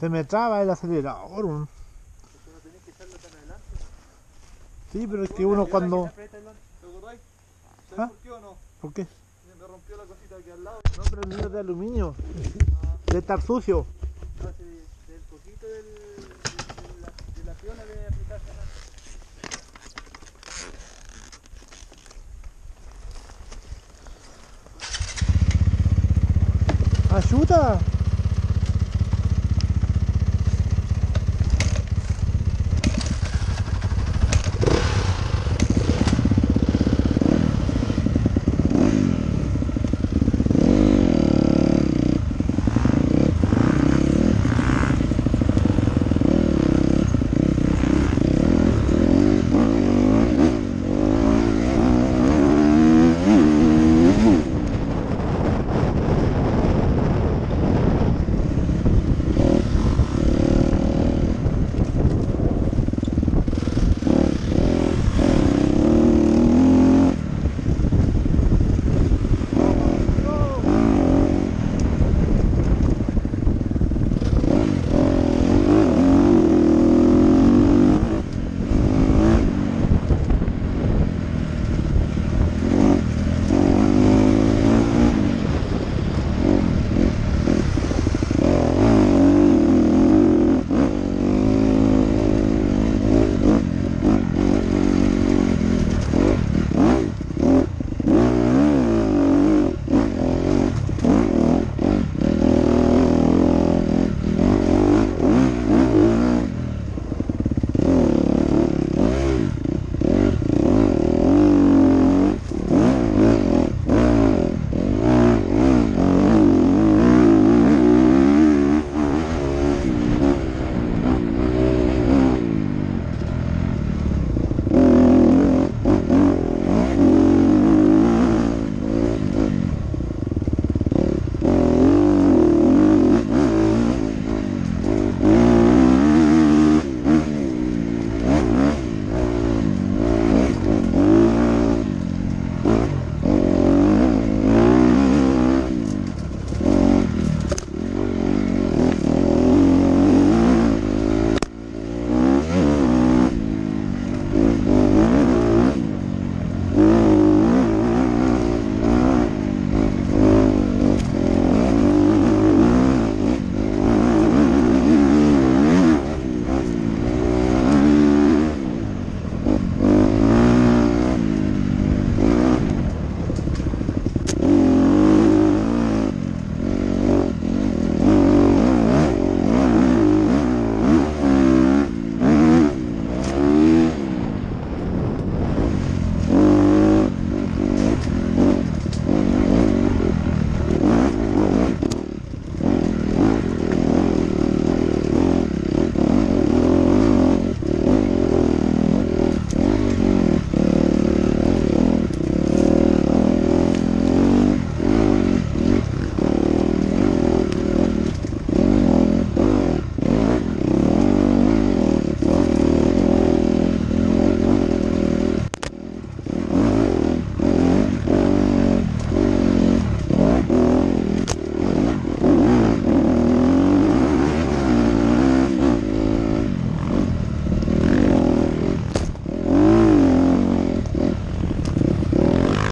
Se me traba el acelerador. adelante. Sí, pero es que uno cuando... ¿Te acordáis? ¿Sabes ¿Ah? por qué o no? ¿Por qué? Me rompió la cosita aquí al lado. No, pero el mío es de aluminio. De estar sucio. Hace del coquito del, Ajuda.